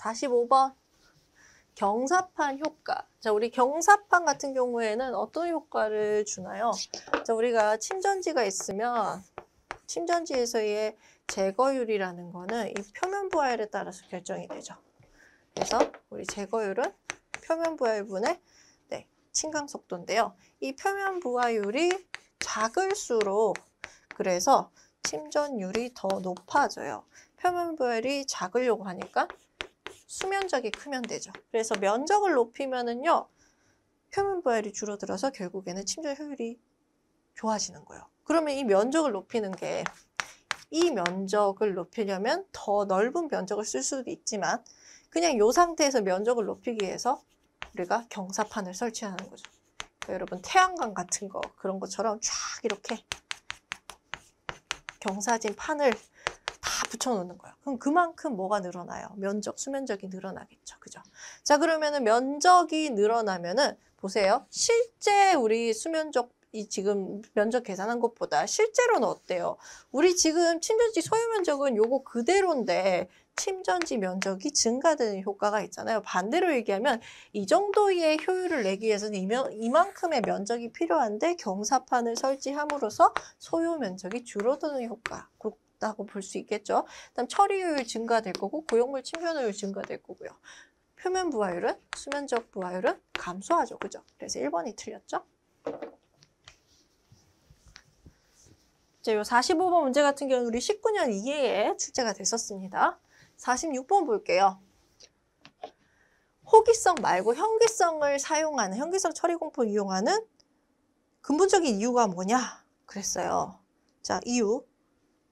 45번. 경사판 효과. 자, 우리 경사판 같은 경우에는 어떤 효과를 주나요? 자, 우리가 침전지가 있으면 침전지에서의 제거율이라는 거는 이 표면 부하율에 따라서 결정이 되죠. 그래서 우리 제거율은 표면 부하율분의 네, 침강 속도인데요. 이 표면 부하율이 작을수록 그래서 침전율이 더 높아져요. 표면 부하율이 작으려고 하니까 수면적이 크면 되죠. 그래서 면적을 높이면은요. 표면 부하율이 줄어들어서 결국에는 침전 효율이 좋아지는 거예요. 그러면 이 면적을 높이는 게 이 면적을 높이려면 더 넓은 면적을 쓸 수도 있지만 그냥 이 상태에서 면적을 높이기 위해서 우리가 경사판을 설치하는 거죠. 그러니까 여러분 태양광 같은 거 그런 것처럼 쫙 이렇게 경사진 판을 다 붙여놓는 거예요. 그럼 그만큼 뭐가 늘어나요? 면적, 수면적이 늘어나겠죠. 그죠? 자, 그러면은 면적이 늘어나면은 보세요. 실제 우리 수면적 이 지금 면적 계산한 것보다 실제로는 어때요? 우리 지금 침전지 소유 면적은 요거 그대로인데 침전지 면적이 증가되는 효과가 있잖아요. 반대로 얘기하면 이 정도의 효율을 내기 위해서는 이만큼의 면적이 필요한데 경사판을 설치함으로써 소유 면적이 줄어드는 효과 다고 볼 수 있겠죠. 그다음 처리율 증가될 거고 고용물 침전율 증가될 거고요. 표면 부하율은 수면적 부하율은 감소하죠. 그죠? 그래서 1번이 틀렸죠. 자, 요 45번 문제 같은 경우는 우리 19년 2회에 출제가 됐었습니다. 46번 볼게요. 호기성 말고 현기성을 사용하는, 현기성 처리 공포 이용하는 근본적인 이유가 뭐냐? 그랬어요. 자, 이유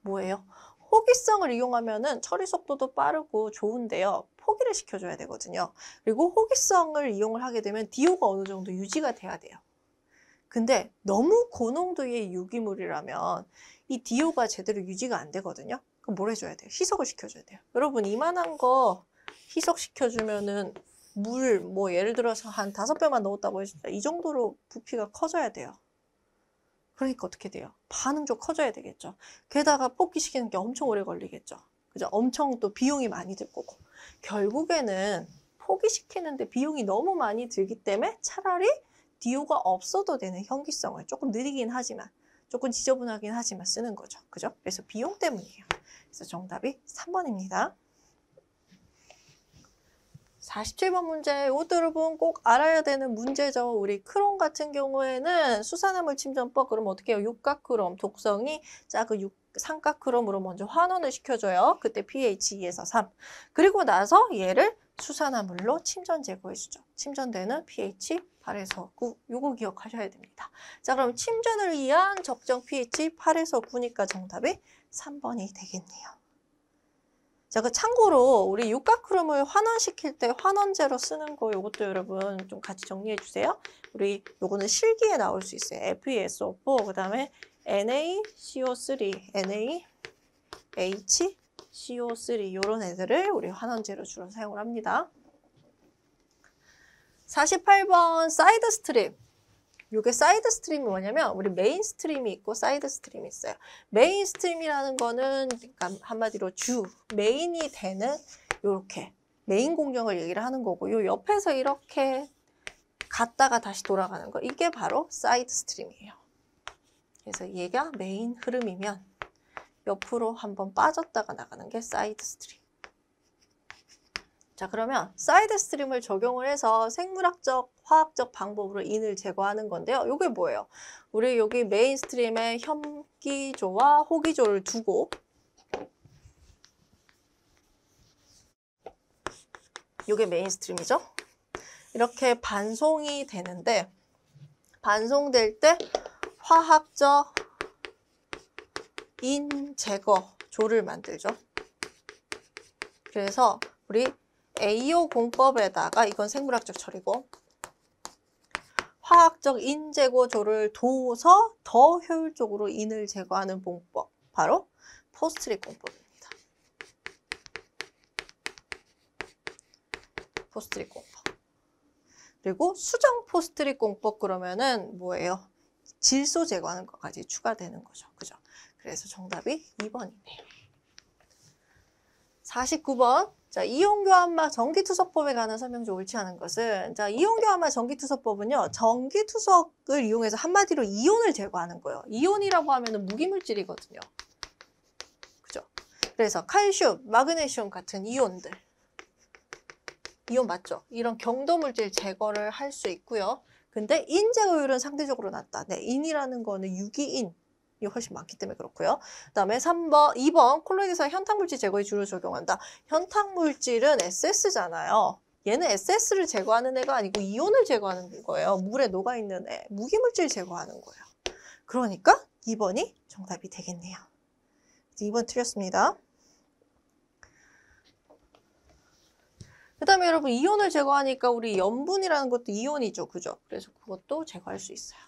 뭐예요? 호기성을 이용하면은 처리 속도도 빠르고 좋은데요. 포기를 시켜줘야 되거든요. 그리고 호기성을 이용을 하게 되면 디오가 어느 정도 유지가 돼야 돼요. 근데 너무 고농도의 유기물이라면 이 디오가 제대로 유지가 안 되거든요. 그럼 뭘 해줘야 돼요? 희석을 시켜줘야 돼요. 여러분 이만한 거 희석시켜주면은 물, 뭐 예를 들어서 한 다섯 배만 넣었다고 했습니다. 이 정도로 부피가 커져야 돼요. 그러니까 어떻게 돼요? 반응 좀 커져야 되겠죠. 게다가 뽑기시키는 게 엄청 오래 걸리겠죠. 그죠? 엄청 또 비용이 많이 들 거고. 결국에는 포기시키는데 비용이 너무 많이 들기 때문에 차라리 디오가 없어도 되는 현기성을 조금 느리긴 하지만 조금 지저분하긴 하지만 쓰는 거죠. 그죠? 그래서 비용 때문이에요. 그래서 정답이 3번입니다. 47번 문제, 이것도 여러분 꼭 알아야 되는 문제죠. 우리 크롬 같은 경우에는 수산화물 침전법, 그럼 어떻게 해요? 육각크롬, 독성이 작은 육, 삼각크롬으로 먼저 환원을 시켜줘요. 그때 pH 2에서 3. 그리고 나서 얘를 수산화물로 침전 제거해 주죠. 침전되는 pH 8에서 9. 요거 기억하셔야 됩니다. 자, 그럼 침전을 위한 적정 pH 8에서 9니까 정답이 3번이 되겠네요. 자, 그 참고로 우리 6가크롬을 환원시킬 때 환원제로 쓰는 거 요것도 여러분 좀 같이 정리해 주세요. 우리 요거는 실기에 나올 수 있어요. FeSO4 그다음에 NaCO3, NaHCO3 이런 애들을 우리 환원제로 주로 사용을 합니다. 48번 side stream. 이게 side stream이 뭐냐면 우리 main stream이 있고 side stream이 있어요. main stream이라는 거는 그러니까 한마디로 주, 메인이 되는 이렇게 메인 공정을 얘기를 하는 거고 요 옆에서 이렇게 갔다가 다시 돌아가는 거 이게 바로 side stream이에요. 그래서 얘가 메인 흐름이면 옆으로 한번 빠졌다가 나가는 게 side stream. 자 그러면 side stream을 적용을 해서 생물학적, 화학적 방법으로 인을 제거하는 건데요. 이게 뭐예요? 우리 여기 main stream에 혐기조와 호기조를 두고 이게 main stream이죠. 이렇게 반송이 되는데 반송될 때 화학적 인 제거 조를 만들죠. 그래서 우리 AO 공법에다가 이건 생물학적 처리고 화학적 인 제거조를 둬서 더 효율적으로 인을 제거하는 공법 바로 Phostrip 공법입니다. Phostrip 공법 그리고 수정 Phostrip 공법 그러면은 뭐예요? 질소 제거하는 것까지 추가되는 거죠. 그죠? 그래서 정답이 2번이네요. 49번 자, 이온교환막 전기투석법에 관한 설명 중 옳지 않은 것은 자, 이온교환막 전기투석법은요. 전기투석을 이용해서 한마디로 이온을 제거하는 거예요. 이온이라고 하면은 무기물질이거든요. 그죠? 그래서 칼슘, 마그네슘 같은 이온들 이온 맞죠? 이런 경도 물질 제거를 할 수 있고요. 근데 인 제거율은 상대적으로 낮다. 네, 인이라는 거는 유기인 이 훨씬 많기 때문에 그렇고요. 그다음에 3번, 2번 콜로이드산 현탕물질 제거에 주로 적용한다. 현탕물질은 SS잖아요. 얘는 SS를 제거하는 애가 아니고 이온을 제거하는 거예요. 물에 녹아 있는 애, 무기물질 제거하는 거예요. 그러니까 2번이 정답이 되겠네요. 2번 틀렸습니다. 그 다음에 여러분 이온을 제거하니까 우리 염분이라는 것도 이온이죠. 그죠? 그래서 그것도 제거할 수 있어요.